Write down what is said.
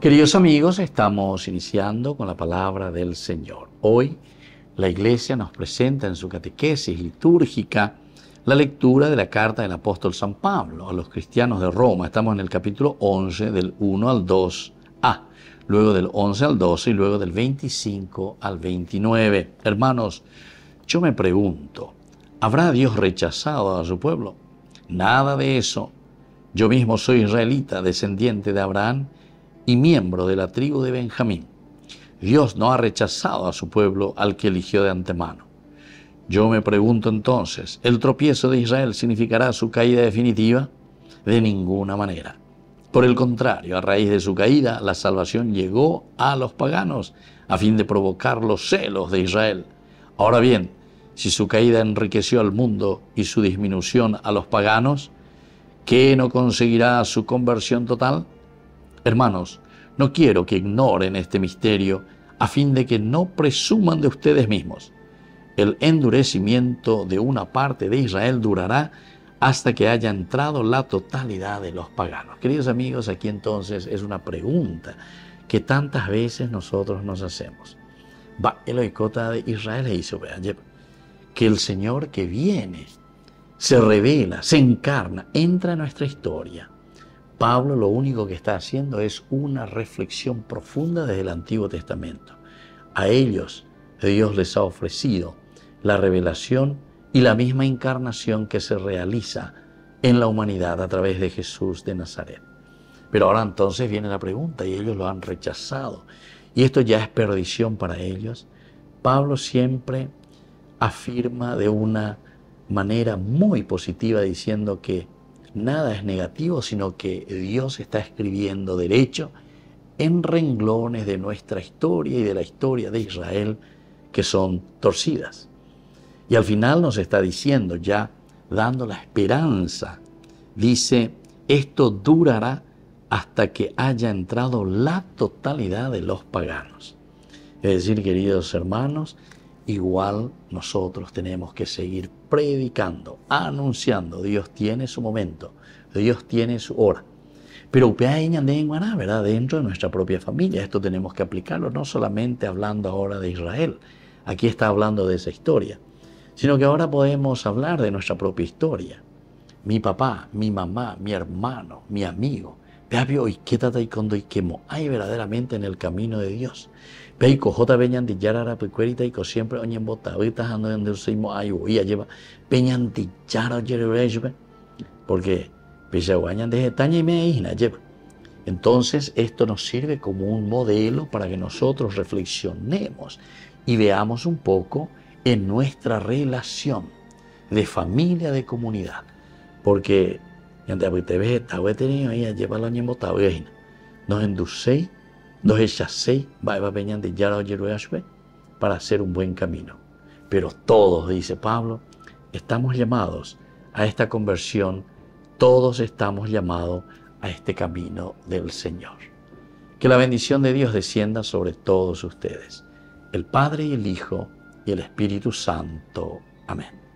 Queridos amigos, estamos iniciando con la palabra del Señor. Hoy la Iglesia nos presenta en su catequesis litúrgica la lectura de la carta del apóstol San Pablo a los cristianos de Roma. Estamos en el capítulo 11 del 1 al 2a, luego del 11 al 12 y luego del 25 al 29. Hermanos, yo me pregunto, ¿habrá Dios rechazado a su pueblo? Nada de eso. Yo mismo soy israelita, descendiente de Abraham y miembro de la tribu de Benjamín. Dios no ha rechazado a su pueblo al que eligió de antemano. Yo me pregunto entonces, ¿el tropiezo de Israel significará su caída definitiva? De ninguna manera. Por el contrario, a raíz de su caída, la salvación llegó a los paganos a fin de provocar los celos de Israel. Ahora bien, si su caída enriqueció al mundo y su disminución a los paganos, ¿qué no conseguirá su conversión total? Hermanos, no quiero que ignoren este misterio a fin de que no presuman de ustedes mismos. El endurecimiento de una parte de Israel durará hasta que haya entrado la totalidad de los paganos. Queridos amigos, aquí entonces es una pregunta que tantas veces nosotros nos hacemos. Va el oicota de Israel hizo, que el Señor que viene se revela, se encarna, entra en nuestra historia Pablo lo único que está haciendo es una reflexión profunda desde el Antiguo Testamento. A ellos Dios les ha ofrecido la revelación y la misma encarnación que se realiza en la humanidad a través de Jesús de Nazaret. Pero ahora entonces viene la pregunta y ellos lo han rechazado. Y esto ya es perdición para ellos. Pablo siempre afirma de una manera muy positiva diciendo que nada es negativo, sino que Dios está escribiendo derecho en renglones de nuestra historia y de la historia de Israel que son torcidas. Y al final nos está diciendo ya, dando la esperanza, dice, esto durará hasta que haya entrado la totalidad de los paganos. Es decir, queridos hermanos, igual nosotros tenemos que seguir predicando, anunciando. Dios tiene su momento, Dios tiene su hora. Pero ¿verdad? Dentro de nuestra propia familia. Esto tenemos que aplicarlo, no solamente hablando ahora de Israel. Aquí está hablando de esa historia. Sino que ahora podemos hablar de nuestra propia historia. Mi papá, mi mamá, mi hermano, mi amigo. Vea, y quédate cuando y quemo. Hay verdaderamente en el camino de Dios. Peiko jota beñan di yarara pecuerita y siempre oñen bota ahorita ando en el seimo ay uia lleva peñan di yara jerebe porque pese guañan de taña y me lleva entonces esto nos sirve como un modelo para que nosotros reflexionemos y veamos un poco en nuestra relación de familia, de comunidad. Porque nos enducéis nos echacéis, de para hacer un buen camino. Pero todos, dice Pablo, estamos llamados a esta conversión, todos estamos llamados a este camino del Señor. Que la bendición de Dios descienda sobre todos ustedes, el Padre y el Hijo y el Espíritu Santo. Amén.